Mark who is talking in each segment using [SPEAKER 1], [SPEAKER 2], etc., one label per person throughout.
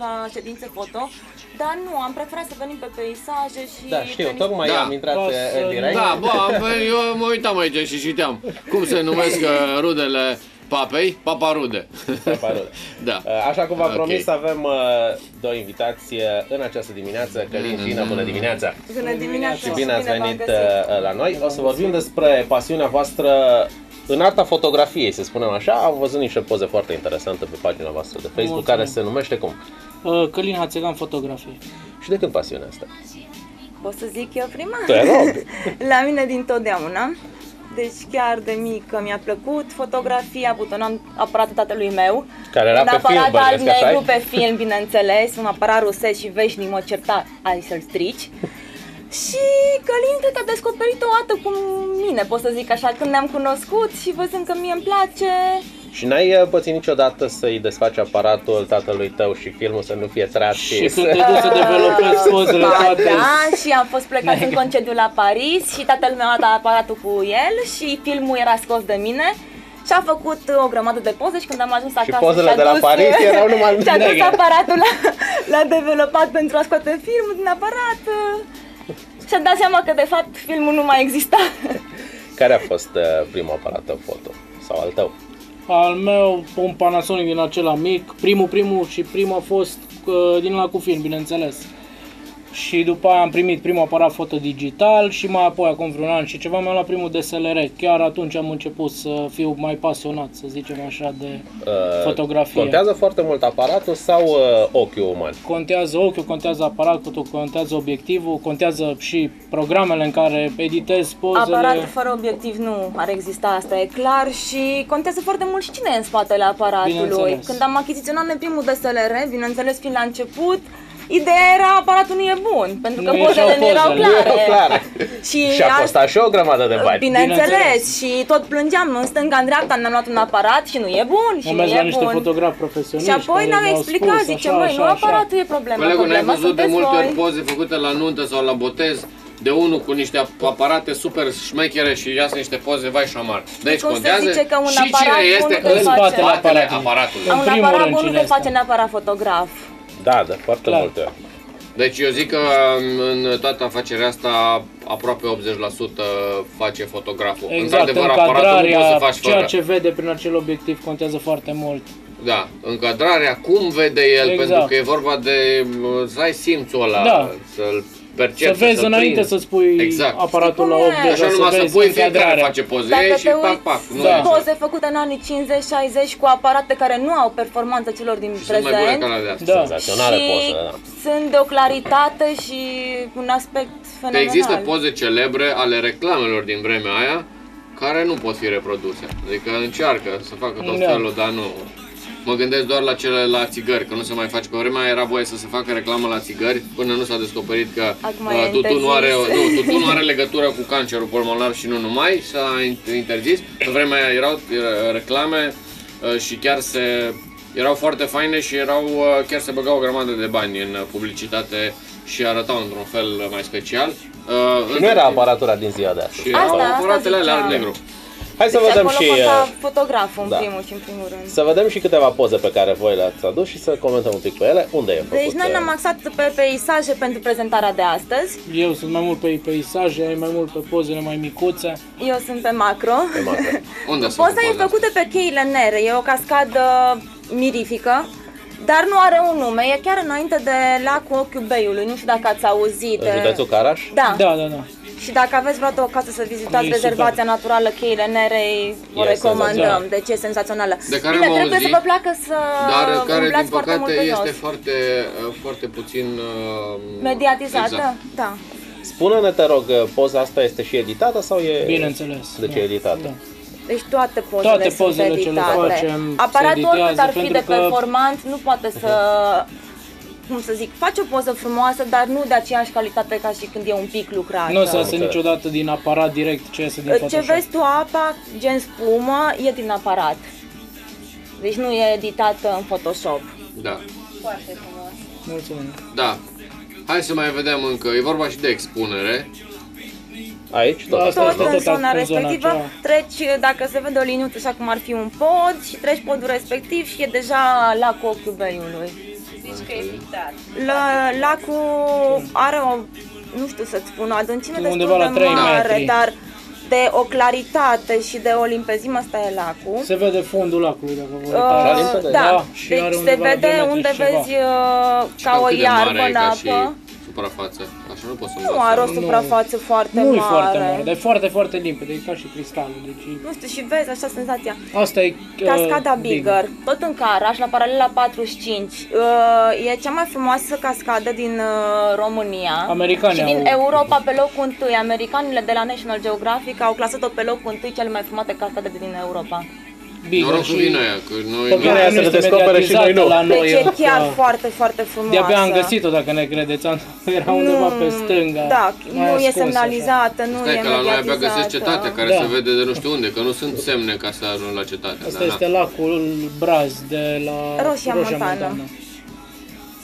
[SPEAKER 1] câteva ședințe foto, dar nu, am preferat să venim pe peisaje și...
[SPEAKER 2] Da, știu,
[SPEAKER 1] pe niște-
[SPEAKER 2] tocmai
[SPEAKER 3] Da.
[SPEAKER 2] am intrat
[SPEAKER 4] Ca
[SPEAKER 2] uh,
[SPEAKER 4] să-
[SPEAKER 2] în direct.
[SPEAKER 3] Da, bă, eu mă uitam aici și citeam. Cum se numesc uh, rudele papei? Paparude.
[SPEAKER 2] Parole.
[SPEAKER 3] Da.
[SPEAKER 2] Uh, Așa cum v-am
[SPEAKER 3] Ok.
[SPEAKER 2] promis, avem uh, două invitați uh, în această dimineață. Călin, Gina, bună dimineața!
[SPEAKER 1] Bună dimineața
[SPEAKER 2] Și bine ați
[SPEAKER 1] v-am
[SPEAKER 2] venit
[SPEAKER 1] găsit.
[SPEAKER 2] uh, la noi. O să vorbim despre pasiunea voastră în arta fotografiei, să spunem așa. Am văzut niște poze foarte interesante pe pagina voastră de Facebook,
[SPEAKER 4] Mulțumim.
[SPEAKER 2] care se numește cum?
[SPEAKER 4] Uh, Călin Hațegan Fotografie.
[SPEAKER 2] Și de când pasiunea asta?
[SPEAKER 1] Pot să zic eu prima?
[SPEAKER 2] Te rog!
[SPEAKER 1] La mine din totdeauna. Deci chiar de mică mi-a plăcut fotografia, butonam aparatul tatălui meu.
[SPEAKER 2] Care era
[SPEAKER 1] un
[SPEAKER 2] pe film,
[SPEAKER 1] aparat
[SPEAKER 2] bănuiesc, așa
[SPEAKER 1] alb-negru
[SPEAKER 2] e?
[SPEAKER 1] pe film, bineînțeles, un aparat rusesc și veșnic mă certa, ai să-l strici. Și Călin cred că a descoperit o dată cu mine, pot să zic așa, când ne-am cunoscut și văzând că mie îmi place,
[SPEAKER 2] Și n-ai uh, pățit niciodată să-i desfaci aparatul tatălui tău și filmul să nu fie tras
[SPEAKER 4] Și
[SPEAKER 2] și...
[SPEAKER 4] când te duci să developezi pozele
[SPEAKER 1] Ba
[SPEAKER 4] toate,
[SPEAKER 1] da, și am fost plecat în concediu la Paris și tatăl meu a dat aparatul cu el și filmul era scos de mine și a făcut o grămadă de poze și când am ajuns acasă
[SPEAKER 2] pozele
[SPEAKER 1] și-a
[SPEAKER 2] de la
[SPEAKER 1] dus-
[SPEAKER 2] Paris erau numai
[SPEAKER 1] și-a dus
[SPEAKER 2] negre.
[SPEAKER 1] aparatul la, l-a developat pentru a scoate filmul din aparat și-a dat seama că de fapt filmul nu mai exista.
[SPEAKER 2] Care a fost uh, primul aparat tău foto? Sau al tău?
[SPEAKER 4] Al meu, un Panasonic din acela mic, primul, primul și primul a fost uh, din la cu film, bineînțeles. Și după aia am primit primul aparat foto digital și mai apoi, acum vreun an și ceva, mi-am luat primul DSLR. Chiar atunci am început să fiu mai pasionat, să zicem așa, de
[SPEAKER 2] Uh,
[SPEAKER 4] fotografie.
[SPEAKER 2] Contează foarte mult aparatul sau uh, ochiul uman?
[SPEAKER 4] Contează ochiul, contează aparatul, contează obiectivul, contează și programele în care editezi pozele.
[SPEAKER 1] Aparatul fără obiectiv nu ar exista, asta e clar și contează foarte mult și cine e în spatele aparatului.
[SPEAKER 4] Bineînțeles.
[SPEAKER 1] Când am achiziționat noi primul DSLR, bineînțeles fiind la început, ideea era aparatul nu e bun, pentru că
[SPEAKER 4] Nu ieșeau
[SPEAKER 1] pozele nu erau
[SPEAKER 4] pozele.
[SPEAKER 1] clare.
[SPEAKER 2] Nu erau clare.
[SPEAKER 1] Și,
[SPEAKER 2] Și a
[SPEAKER 1] asta-
[SPEAKER 2] costat și o grămadă de bani.
[SPEAKER 1] Bineînțeles, și tot plângeam în stânga, în dreapta, ne-am luat un aparat și nu e bun, și
[SPEAKER 4] Am
[SPEAKER 1] nu
[SPEAKER 4] mers
[SPEAKER 1] e
[SPEAKER 4] la niște
[SPEAKER 1] bun.
[SPEAKER 4] fotografi profesioniști
[SPEAKER 1] Și apoi
[SPEAKER 4] care
[SPEAKER 1] ne-am
[SPEAKER 4] mi-au
[SPEAKER 1] explicat,
[SPEAKER 4] spus
[SPEAKER 1] zice,
[SPEAKER 4] așa,
[SPEAKER 1] măi, nu
[SPEAKER 4] așa, așa.
[SPEAKER 1] aparatul e problema,
[SPEAKER 3] Colegul, n-ai
[SPEAKER 1] problema
[SPEAKER 3] văzut de
[SPEAKER 1] sunteți
[SPEAKER 3] multe ori
[SPEAKER 1] voi.
[SPEAKER 3] poze făcute la nuntă sau la botez de unul cu niște ap- aparate super șmechere și iasă niște poze vai și șamar. Deci
[SPEAKER 1] Cum se
[SPEAKER 3] contează
[SPEAKER 1] zice că un
[SPEAKER 3] și
[SPEAKER 1] aparat
[SPEAKER 3] cine
[SPEAKER 1] bun
[SPEAKER 3] este
[SPEAKER 1] nu
[SPEAKER 3] în
[SPEAKER 1] te
[SPEAKER 3] spatele
[SPEAKER 4] face.
[SPEAKER 3] aparatului.
[SPEAKER 4] aparatului.
[SPEAKER 1] Un
[SPEAKER 4] În primul
[SPEAKER 1] aparat
[SPEAKER 4] rând,
[SPEAKER 1] bun nu
[SPEAKER 4] cine
[SPEAKER 1] te
[SPEAKER 4] este?
[SPEAKER 1] face neapărat fotograf.
[SPEAKER 2] Da, de foarte
[SPEAKER 4] Clar.
[SPEAKER 2] multe ori.
[SPEAKER 3] Deci eu zic că în toată afacerea asta aproape 80% face fotograful.
[SPEAKER 4] Exact,
[SPEAKER 3] Într-adevăr, aparatul nu poți
[SPEAKER 4] încadrarea,
[SPEAKER 3] să faci
[SPEAKER 4] ceea
[SPEAKER 3] fără.
[SPEAKER 4] ce vede prin acel obiectiv contează foarte mult.
[SPEAKER 3] Da, încadrarea, cum vede el,
[SPEAKER 4] Exact.
[SPEAKER 3] pentru că e vorba de uh, să ai simțul ăla,
[SPEAKER 4] Da.
[SPEAKER 3] să-l percepi,
[SPEAKER 4] Să vezi
[SPEAKER 3] să-l
[SPEAKER 4] înainte
[SPEAKER 3] prinzi.
[SPEAKER 4] să-ți pui
[SPEAKER 3] Exact.
[SPEAKER 4] aparatul la
[SPEAKER 1] Știi cum
[SPEAKER 4] 8
[SPEAKER 1] e?
[SPEAKER 4] deja,
[SPEAKER 3] Așa numai să
[SPEAKER 4] vezi
[SPEAKER 3] pui, fiecare
[SPEAKER 4] încadrarea.
[SPEAKER 3] face poze
[SPEAKER 1] Dacă
[SPEAKER 3] ei și
[SPEAKER 1] te
[SPEAKER 3] pac,
[SPEAKER 1] uiți,
[SPEAKER 3] pac. Nu
[SPEAKER 4] Da.
[SPEAKER 3] e
[SPEAKER 1] poze făcute în anii 50-60 cu aparate care nu au performanță celor din
[SPEAKER 3] Și sunt mai bune
[SPEAKER 1] prezent
[SPEAKER 3] ca la de asta.
[SPEAKER 4] Da.
[SPEAKER 2] Senzaționale
[SPEAKER 1] și
[SPEAKER 2] pozele, da.
[SPEAKER 1] sunt de o claritate și un aspect
[SPEAKER 3] Că
[SPEAKER 1] fenomenal.
[SPEAKER 3] există poze celebre ale reclamelor din vremea aia care nu pot fi reproduse. Adică încearcă să facă tot
[SPEAKER 4] Da.
[SPEAKER 3] felul, dar nu. Mă gândesc doar la cele la țigări, că nu se mai face. Pe vremea aia era voie să se facă reclamă la țigări până nu s-a descoperit că
[SPEAKER 1] Acum
[SPEAKER 3] uh,
[SPEAKER 1] e
[SPEAKER 3] tutunul, are,
[SPEAKER 1] interzis.
[SPEAKER 3] nu, tutunul are legătură cu cancerul pulmonar și nu numai, s-a in- interzis. Pe vremea aia erau uh, reclame uh, și chiar se erau foarte faine și erau uh, chiar se băgau o grămadă de bani în uh, publicitate și arătau într-un fel mai special. Uh,
[SPEAKER 2] Și nu era aparatura din ziua de astăzi.
[SPEAKER 3] și
[SPEAKER 1] Asta,
[SPEAKER 3] erau
[SPEAKER 1] asta
[SPEAKER 3] aparatele alea
[SPEAKER 1] ziceam.
[SPEAKER 3] alb-negru.
[SPEAKER 2] Hai să
[SPEAKER 1] Deci
[SPEAKER 2] vedem
[SPEAKER 1] acolo
[SPEAKER 2] și
[SPEAKER 1] conta
[SPEAKER 2] uh,
[SPEAKER 1] fotograful în
[SPEAKER 2] da.
[SPEAKER 1] primul și în primul rând.
[SPEAKER 2] să vedem și câteva poze pe care voi le-ați adus și să comentăm un pic pe ele. Unde e făcut?
[SPEAKER 1] Deci noi ne-am
[SPEAKER 2] uh,
[SPEAKER 1] axat pe peisaje pentru prezentarea de astăzi.
[SPEAKER 4] Eu sunt mai mult pe peisaje, ai mai mult pe pozele mai micuțe.
[SPEAKER 1] Eu sunt pe macro.
[SPEAKER 2] pe masă?
[SPEAKER 3] Unde sunt
[SPEAKER 1] Poza e
[SPEAKER 3] pozele
[SPEAKER 1] făcută pe cheile nere, e o cascadă mirifică, dar nu are un nume, e chiar înainte de lacul Ochiul Beiului, nu știu dacă ați auzit.
[SPEAKER 2] În județul Caraș?
[SPEAKER 1] Da.
[SPEAKER 4] Da, da, da.
[SPEAKER 1] Și dacă aveți vreodată ocazia să vizitați
[SPEAKER 4] E
[SPEAKER 1] rezervația naturală Cheile Nere, o
[SPEAKER 2] E
[SPEAKER 1] recomandăm,
[SPEAKER 2] senzațional.
[SPEAKER 1] deci e senzațională.
[SPEAKER 3] De care
[SPEAKER 1] Bine,
[SPEAKER 3] am
[SPEAKER 1] trebuie
[SPEAKER 3] auzit,
[SPEAKER 1] să vă placă să
[SPEAKER 3] Dar care,
[SPEAKER 1] umblați
[SPEAKER 3] din
[SPEAKER 1] foarte mult
[SPEAKER 3] păcate,
[SPEAKER 1] pe
[SPEAKER 3] este
[SPEAKER 1] jos.
[SPEAKER 3] foarte, uh, foarte puțin... uh,
[SPEAKER 1] Mediatizată?
[SPEAKER 3] Exact.
[SPEAKER 1] Da.
[SPEAKER 2] Spune-ne, te rog, uh, poza asta este și editată sau e...
[SPEAKER 4] Bineînțeles.
[SPEAKER 2] De ce
[SPEAKER 4] da.
[SPEAKER 2] e editată?
[SPEAKER 4] Da.
[SPEAKER 1] Deci toate pozele
[SPEAKER 4] Toate
[SPEAKER 1] sunt
[SPEAKER 4] pozele ce le
[SPEAKER 1] editate.
[SPEAKER 4] facem se
[SPEAKER 1] Aparatul oricât
[SPEAKER 4] editează
[SPEAKER 1] ar fi de
[SPEAKER 4] pentru că-
[SPEAKER 1] performant, nu poate să cum să zic, face o poză frumoasă, dar nu de aceeași calitate ca și când e un pic lucrat.
[SPEAKER 4] Nu o să iasă
[SPEAKER 2] înțeles.
[SPEAKER 4] niciodată din aparat direct ce iese din
[SPEAKER 1] Ce
[SPEAKER 4] Photoshop.
[SPEAKER 1] vezi tu apa, gen spumă, e din aparat. Deci nu e editată în Photoshop.
[SPEAKER 3] Da,
[SPEAKER 1] Foarte frumos.
[SPEAKER 4] Mulțumim.
[SPEAKER 3] da. Hai să mai vedem încă. E vorba și de expunere.
[SPEAKER 2] Aici tot
[SPEAKER 4] Da,
[SPEAKER 2] asta
[SPEAKER 1] Tot
[SPEAKER 4] Asta
[SPEAKER 2] este.
[SPEAKER 1] în
[SPEAKER 4] tot
[SPEAKER 1] zona
[SPEAKER 4] în zona
[SPEAKER 1] respectivă,
[SPEAKER 4] aceea.
[SPEAKER 1] treci, dacă se vede o liniuță așa cum ar fi un pod și treci podul respectiv și e deja la ochiul beiului. Zici că e filtrat. La, lacul are o, nu știu să-ți spun, o adâncime destul
[SPEAKER 4] Undeva la
[SPEAKER 1] de
[SPEAKER 4] trei
[SPEAKER 1] mare,
[SPEAKER 4] metri.
[SPEAKER 1] dar de o claritate și de o limpezime, asta e lacul.
[SPEAKER 4] Se vede fundul lacului dacă vă
[SPEAKER 1] Uh,
[SPEAKER 4] uitați.
[SPEAKER 2] limpede?
[SPEAKER 1] da,
[SPEAKER 4] Da, și
[SPEAKER 1] deci
[SPEAKER 4] are
[SPEAKER 1] se
[SPEAKER 4] undeva la
[SPEAKER 1] vede
[SPEAKER 4] doi metri
[SPEAKER 1] unde
[SPEAKER 4] și ceva.
[SPEAKER 1] vezi uh,
[SPEAKER 3] Și
[SPEAKER 1] ca
[SPEAKER 3] cam
[SPEAKER 1] o
[SPEAKER 3] cât de mare
[SPEAKER 1] iarbă
[SPEAKER 3] e
[SPEAKER 1] în
[SPEAKER 3] ca
[SPEAKER 1] apă.
[SPEAKER 3] și suprafață. Așa nu pot să-mi
[SPEAKER 1] Nu
[SPEAKER 3] dau
[SPEAKER 1] are o
[SPEAKER 3] seama.
[SPEAKER 1] suprafață foarte
[SPEAKER 4] nu e
[SPEAKER 1] mare.
[SPEAKER 4] foarte mare, dar e foarte, foarte limpede, e ca și cristalul. Deci e-
[SPEAKER 1] Nu știu, și vezi așa senzația.
[SPEAKER 4] asta e uh,
[SPEAKER 1] Cascada Bigger, tot în Caraș, la paralela 45. Uh, e cea mai frumoasă cascadă din uh, România.
[SPEAKER 4] Americanii
[SPEAKER 1] și din
[SPEAKER 4] au-
[SPEAKER 1] Europa pe locul întâi. Americanile de la National Geographic au clasat-o pe locul întâi cele mai frumoase cascade din Europa.
[SPEAKER 4] Big
[SPEAKER 3] Noroc
[SPEAKER 4] și
[SPEAKER 3] cu vine aia, că noi...
[SPEAKER 4] Păcat
[SPEAKER 2] Bine,
[SPEAKER 4] că
[SPEAKER 2] aia
[SPEAKER 4] nu
[SPEAKER 2] să le
[SPEAKER 4] este
[SPEAKER 2] descopere și noi
[SPEAKER 4] mediatizată
[SPEAKER 2] nu.
[SPEAKER 4] la noi.
[SPEAKER 1] Deci e
[SPEAKER 4] că
[SPEAKER 1] chiar foarte, foarte frumoasă.
[SPEAKER 4] De-abia am găsit-o dacă ne credeți, am, era undeva pe stânga.
[SPEAKER 1] Da,
[SPEAKER 4] mai
[SPEAKER 1] nu e
[SPEAKER 4] ascuns,
[SPEAKER 1] semnalizată, nu
[SPEAKER 3] Stai
[SPEAKER 1] e
[SPEAKER 3] că la noi abia
[SPEAKER 1] mediatizată.
[SPEAKER 3] găsesc cetatea care
[SPEAKER 4] Da.
[SPEAKER 3] se vede de nu știu unde, că nu sunt semne ca să ajung la cetate.
[SPEAKER 4] așa. Asta
[SPEAKER 3] da,
[SPEAKER 4] este lacul Braz de la
[SPEAKER 1] Roșia Montană.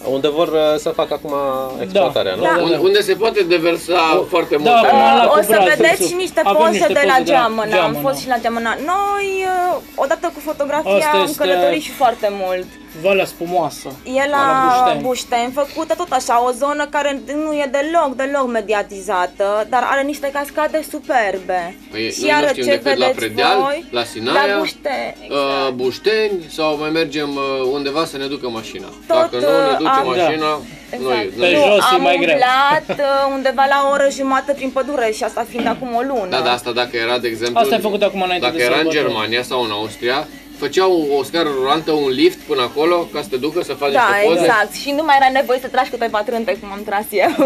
[SPEAKER 2] Unde vor uh, să facă acum exploatarea, nu?
[SPEAKER 1] Da.
[SPEAKER 3] Da. Unde, unde se poate deversa foarte mult.
[SPEAKER 4] da,
[SPEAKER 3] apă.
[SPEAKER 4] acum la
[SPEAKER 1] Uh,
[SPEAKER 4] lacul
[SPEAKER 1] o să
[SPEAKER 4] Braz,
[SPEAKER 1] vedeți
[SPEAKER 4] sus.
[SPEAKER 1] și niște
[SPEAKER 4] Avem
[SPEAKER 1] poze
[SPEAKER 4] niște
[SPEAKER 1] de la
[SPEAKER 4] poze de la
[SPEAKER 1] Geamănă, am
[SPEAKER 4] Geamănă.
[SPEAKER 1] fost și la Geamănă. Noi, uh, odată cu fotografia,
[SPEAKER 4] Asta
[SPEAKER 1] am
[SPEAKER 4] este-
[SPEAKER 1] călătorit și foarte mult.
[SPEAKER 4] Valea spumoasă.
[SPEAKER 1] E la
[SPEAKER 4] La Bușteni.
[SPEAKER 1] Bușteni, făcută tot așa, o zonă care nu e deloc, deloc mediatizată, dar are niște cascade superbe.
[SPEAKER 3] Păi,
[SPEAKER 1] și
[SPEAKER 3] noi nu
[SPEAKER 1] iară
[SPEAKER 3] știm
[SPEAKER 1] ce
[SPEAKER 3] decât la
[SPEAKER 1] vedeți
[SPEAKER 3] Predeal,
[SPEAKER 1] voi,
[SPEAKER 3] la Sinaia,
[SPEAKER 1] la Bușteni,
[SPEAKER 3] uh,
[SPEAKER 1] exact.
[SPEAKER 3] Bușteni sau mai mergem uh, undeva să ne ducă mașina.
[SPEAKER 1] Tot,
[SPEAKER 3] Dacă nu ne
[SPEAKER 1] uh,
[SPEAKER 3] duce
[SPEAKER 1] am-
[SPEAKER 3] mașina,
[SPEAKER 1] Exact.
[SPEAKER 3] noi,
[SPEAKER 4] Pe
[SPEAKER 3] noi
[SPEAKER 1] Nu,
[SPEAKER 4] jos e
[SPEAKER 1] am
[SPEAKER 4] mai greu.
[SPEAKER 1] umblat uh, undeva la o oră jumătate prin pădure și asta fiind acum o lună.
[SPEAKER 3] Da, da, asta dacă era, de exemplu,
[SPEAKER 4] Asta ai făcut acum înainte
[SPEAKER 3] dacă
[SPEAKER 4] de
[SPEAKER 3] era în
[SPEAKER 4] sărbători.
[SPEAKER 3] Germania sau în Austria, făceau o scară rulantă, un lift până acolo ca să te ducă să faci
[SPEAKER 1] Da,
[SPEAKER 3] niște poze.
[SPEAKER 1] exact. Și nu mai era nevoie să tragi câte patrânte, cum am tras eu.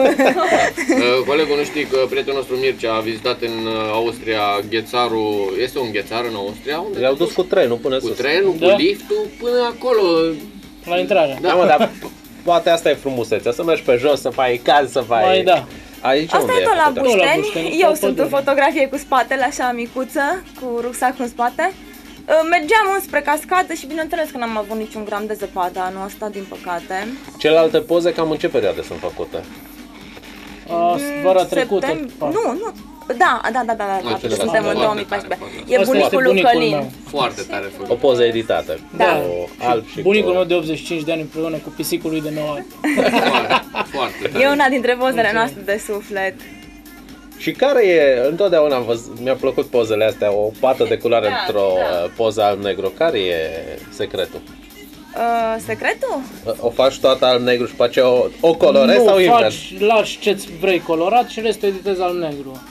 [SPEAKER 3] Uh, Colegul nu știi că prietenul nostru Mircea a vizitat în uh, Austria ghețarul, este un ghețar în Austria, unde
[SPEAKER 2] Le-au dus cu trenul până
[SPEAKER 3] cu
[SPEAKER 2] sus.
[SPEAKER 3] trenul,
[SPEAKER 4] Da.
[SPEAKER 3] cu liftul, până acolo.
[SPEAKER 4] La intrare.
[SPEAKER 3] Da.
[SPEAKER 2] Da, mă, dar poate asta e frumusețea, să mergi pe jos, să faci caz, să faci...
[SPEAKER 4] Mai da.
[SPEAKER 2] Aici
[SPEAKER 1] Asta
[SPEAKER 2] unde
[SPEAKER 1] e tot la
[SPEAKER 2] făcută?
[SPEAKER 4] Tot la
[SPEAKER 1] Bușteni.
[SPEAKER 4] Bușteni,
[SPEAKER 1] Eu
[SPEAKER 4] tot
[SPEAKER 1] sunt în
[SPEAKER 4] pădure.
[SPEAKER 1] fotografie cu spatele așa micuță, cu rucsacul în spate. Uh, Mergeam înspre cascadă și bineînțeles că n-am avut niciun gram de zăpadă anul ăsta, din păcate.
[SPEAKER 2] Celelalte poze cam în ce perioade sunt făcute?
[SPEAKER 4] A, vara trecută.
[SPEAKER 1] Septembrie-
[SPEAKER 4] pa.
[SPEAKER 1] Nu, nu. Da, da, da, da, da, da,
[SPEAKER 3] cele
[SPEAKER 1] suntem
[SPEAKER 3] foarte
[SPEAKER 1] în
[SPEAKER 3] tare
[SPEAKER 1] 2014.
[SPEAKER 3] poze.
[SPEAKER 1] E
[SPEAKER 4] Asta este
[SPEAKER 1] bunicul lui
[SPEAKER 4] bunicul
[SPEAKER 1] Călin.
[SPEAKER 4] meu.
[SPEAKER 3] Foarte tare
[SPEAKER 2] O
[SPEAKER 3] făcut.
[SPEAKER 2] poză editată,
[SPEAKER 1] Da.
[SPEAKER 2] cu alb și
[SPEAKER 4] Bunicul
[SPEAKER 2] cu...
[SPEAKER 4] meu de 85 de ani împreună cu pisicul lui de 9 ani.
[SPEAKER 3] Foarte, foarte tare.
[SPEAKER 1] E una dintre pozele noastre de suflet.
[SPEAKER 2] Și care e, întotdeauna am văzut, mi-a plăcut pozele astea, o pată de culoare
[SPEAKER 1] Da,
[SPEAKER 2] într-o
[SPEAKER 1] da.
[SPEAKER 2] uh, poză alb-negru. Care e secretul?
[SPEAKER 1] Uh, secretul?
[SPEAKER 2] O faci toată alb-negru și pe aceea o, o colorezi
[SPEAKER 4] nu
[SPEAKER 2] sau invers?
[SPEAKER 4] faci, lași ce-ți vrei colorat și restul editezi al negru.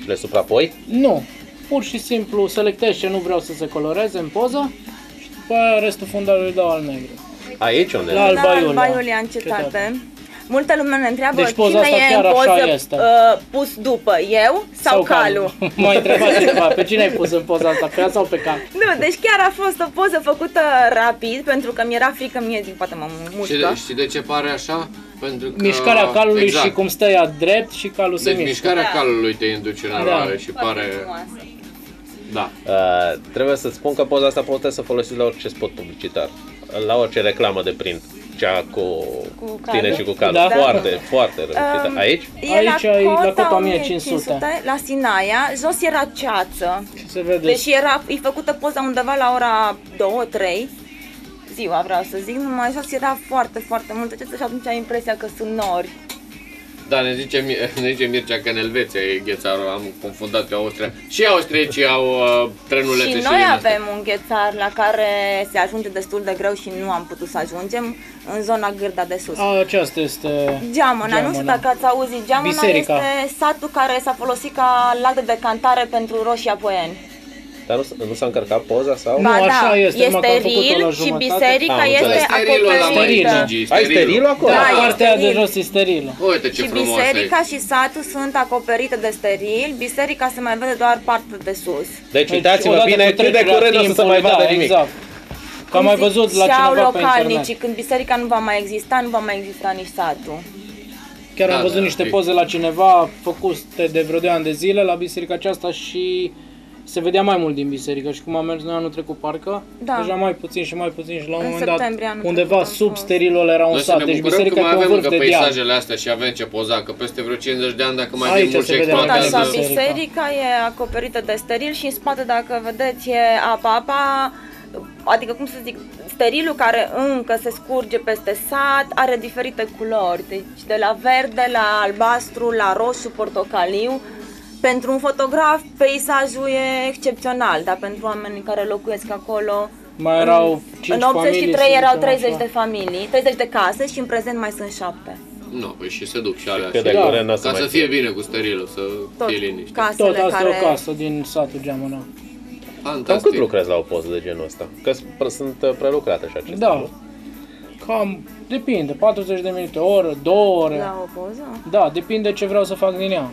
[SPEAKER 2] Și le suprapoi?
[SPEAKER 4] Nu. Pur și simplu selectez ce nu vreau să se coloreze în poză și după aia restul fundalului dau al negru.
[SPEAKER 2] Aici unde?
[SPEAKER 4] La Alba
[SPEAKER 1] Da,
[SPEAKER 4] Iulia.
[SPEAKER 1] Alba Iulia în cetate.
[SPEAKER 4] Cetate.
[SPEAKER 1] Multă lume ne întreabă
[SPEAKER 4] Deci poza
[SPEAKER 1] cine
[SPEAKER 4] asta
[SPEAKER 1] e
[SPEAKER 4] chiar
[SPEAKER 1] în
[SPEAKER 4] așa
[SPEAKER 1] poză
[SPEAKER 4] este.
[SPEAKER 1] uh, pus după, eu sau, Calu?
[SPEAKER 4] M-a întrebat cineva, pe cine ai pus în poza asta, pe ea sau pe cal?
[SPEAKER 1] Nu, deci chiar a fost o poză făcută rapid pentru că mi-era frică mie din poate mă
[SPEAKER 3] Și
[SPEAKER 1] mușcă.
[SPEAKER 3] de, știi de ce pare așa? Pentru că...
[SPEAKER 4] Mișcarea calului
[SPEAKER 3] exact.
[SPEAKER 4] și cum stă ea drept și calul se
[SPEAKER 3] Deci
[SPEAKER 4] mișcă.
[SPEAKER 3] mișcarea
[SPEAKER 1] Da.
[SPEAKER 3] calului te induce în
[SPEAKER 4] Da.
[SPEAKER 3] eroare și
[SPEAKER 1] Foarte
[SPEAKER 3] pare...
[SPEAKER 1] frumoasă.
[SPEAKER 3] Da.
[SPEAKER 2] Uh, trebuie să-ți spun că poza asta puteți să folosiți la orice spot publicitar, la orice reclamă de print, cea cu,
[SPEAKER 1] Cu
[SPEAKER 2] tine
[SPEAKER 1] calul.
[SPEAKER 2] și cu calul.
[SPEAKER 4] Da.
[SPEAKER 2] Foarte, foarte reușită.
[SPEAKER 1] Um,
[SPEAKER 2] Aici?
[SPEAKER 1] E
[SPEAKER 4] Aici
[SPEAKER 1] la
[SPEAKER 4] e la
[SPEAKER 1] cota
[SPEAKER 4] cota
[SPEAKER 1] 1500, la Sinaia, jos era ceață.
[SPEAKER 4] Și se vede.
[SPEAKER 1] Deși era, e făcută poza undeva la ora 2-3 ziua vreau să zic, numai jos era foarte, foarte multă ceață și atunci ai impresia că sunt nori.
[SPEAKER 3] Da, ne zice, Mi- ne zice Mircea că în Elveția e ghețarul, am confundat pe Austria. Și austriecii au uh, trenulețe
[SPEAKER 1] Și
[SPEAKER 3] și,
[SPEAKER 1] noi
[SPEAKER 3] din astea.
[SPEAKER 1] avem un ghețar la care se ajunge destul de greu și nu am putut să ajungem în zona Gârda de sus.
[SPEAKER 4] A, aceasta este...
[SPEAKER 1] Geamăna, nu știu
[SPEAKER 4] Geamăna.
[SPEAKER 1] dacă ați auzit, Geamăna
[SPEAKER 4] Biserica.
[SPEAKER 1] este satul care s-a folosit ca lac de decantare pentru roșii apoieni.
[SPEAKER 2] Dar nu, s- nu s-a încărcat poza sau?
[SPEAKER 4] Nu, așa este,
[SPEAKER 1] e
[SPEAKER 4] numai că am făcut-o la
[SPEAKER 1] steril și
[SPEAKER 4] jumătate.
[SPEAKER 1] biserica
[SPEAKER 2] Am
[SPEAKER 1] este
[SPEAKER 2] înțeles.
[SPEAKER 3] Sterilul ăla, mai
[SPEAKER 4] Sterilă.
[SPEAKER 1] acoperită.
[SPEAKER 3] Gigi,
[SPEAKER 2] Ai sterilul acolo?
[SPEAKER 4] Da,
[SPEAKER 1] Da, e
[SPEAKER 4] partea de
[SPEAKER 1] steril.
[SPEAKER 4] jos e sterilă.
[SPEAKER 3] Uite ce
[SPEAKER 1] Și
[SPEAKER 3] frumos
[SPEAKER 1] biserica
[SPEAKER 3] e.
[SPEAKER 1] și satul sunt acoperite de steril, biserica se mai vede doar partea de sus.
[SPEAKER 2] Deci uitați-vă
[SPEAKER 4] odată
[SPEAKER 2] bine
[SPEAKER 4] cu
[SPEAKER 2] cât de
[SPEAKER 4] trecerea
[SPEAKER 2] curând nu o să se mai
[SPEAKER 4] timpului,
[SPEAKER 2] vadă
[SPEAKER 4] da,
[SPEAKER 2] nimic.
[SPEAKER 4] Exact. Că am mai
[SPEAKER 1] Cum
[SPEAKER 4] văzut la
[SPEAKER 1] ziceau
[SPEAKER 4] cineva pe
[SPEAKER 1] localnicii,
[SPEAKER 4] internet.
[SPEAKER 1] când biserica nu va mai exista, nu va mai exista nici satul.
[SPEAKER 4] Chiar
[SPEAKER 3] Da,
[SPEAKER 4] am văzut
[SPEAKER 3] da,
[SPEAKER 4] niște
[SPEAKER 3] e-
[SPEAKER 4] poze la cineva făcute de vreo 2 ani de zile la biserica aceasta și se vedea mai mult din biserică și cum am mers noi anul trecut parcă,
[SPEAKER 1] Da.
[SPEAKER 4] deja mai puțin și mai puțin și la un
[SPEAKER 1] În
[SPEAKER 4] moment dat
[SPEAKER 1] septembrie anul
[SPEAKER 4] undeva
[SPEAKER 1] trecut am
[SPEAKER 4] sub
[SPEAKER 1] fost.
[SPEAKER 4] sterilul era un
[SPEAKER 3] Noi să
[SPEAKER 4] sat,
[SPEAKER 3] ne
[SPEAKER 4] deci
[SPEAKER 3] bucurăm că
[SPEAKER 4] biserica
[SPEAKER 3] mai
[SPEAKER 4] e pe un
[SPEAKER 3] avem
[SPEAKER 4] vârf
[SPEAKER 3] încă
[SPEAKER 4] de deal.
[SPEAKER 3] peisajele astea și avem ce poza, că peste vreo 50 de ani, dacă mai
[SPEAKER 4] Aici
[SPEAKER 3] avem mulți
[SPEAKER 4] se vede
[SPEAKER 1] Tot
[SPEAKER 4] Poate
[SPEAKER 1] așa,
[SPEAKER 3] exploatează...
[SPEAKER 4] biserica.
[SPEAKER 1] biserica e acoperită de steril și în spate, dacă vedeți, e apa. Apa adică cum să zic, sterilul care încă se scurge peste sat are diferite culori, deci de la verde, la albastru, la roșu, portocaliu. Pentru un fotograf, peisajul e excepțional, dar pentru oamenii care locuiesc acolo,
[SPEAKER 4] Mai erau 5
[SPEAKER 1] în 83
[SPEAKER 4] familii, să
[SPEAKER 1] erau
[SPEAKER 4] zicem
[SPEAKER 1] 30
[SPEAKER 4] așa.
[SPEAKER 1] de familii, 30 de case și în prezent mai sunt 7.
[SPEAKER 3] Nu, păi și se duc și alea.
[SPEAKER 2] Cât
[SPEAKER 3] și-
[SPEAKER 2] de
[SPEAKER 4] Da.
[SPEAKER 2] curând o să
[SPEAKER 3] Ca
[SPEAKER 2] mai
[SPEAKER 3] să fie bine cu sterilul, să
[SPEAKER 1] Tot
[SPEAKER 3] fie liniște.
[SPEAKER 1] casele
[SPEAKER 4] Tot asta
[SPEAKER 1] care...
[SPEAKER 4] e o casă din satul Geamănă.
[SPEAKER 2] Cam cât
[SPEAKER 3] Fantastic.
[SPEAKER 2] lucrezi la o poză de genul ăsta? Că s- sunt uh, prelucrate și acestea.
[SPEAKER 4] Da.
[SPEAKER 2] nu?
[SPEAKER 4] Cam, depinde, 40 de minute, o oră, două ore.
[SPEAKER 1] La o poză?
[SPEAKER 4] Da, depinde ce vreau să fac din ea.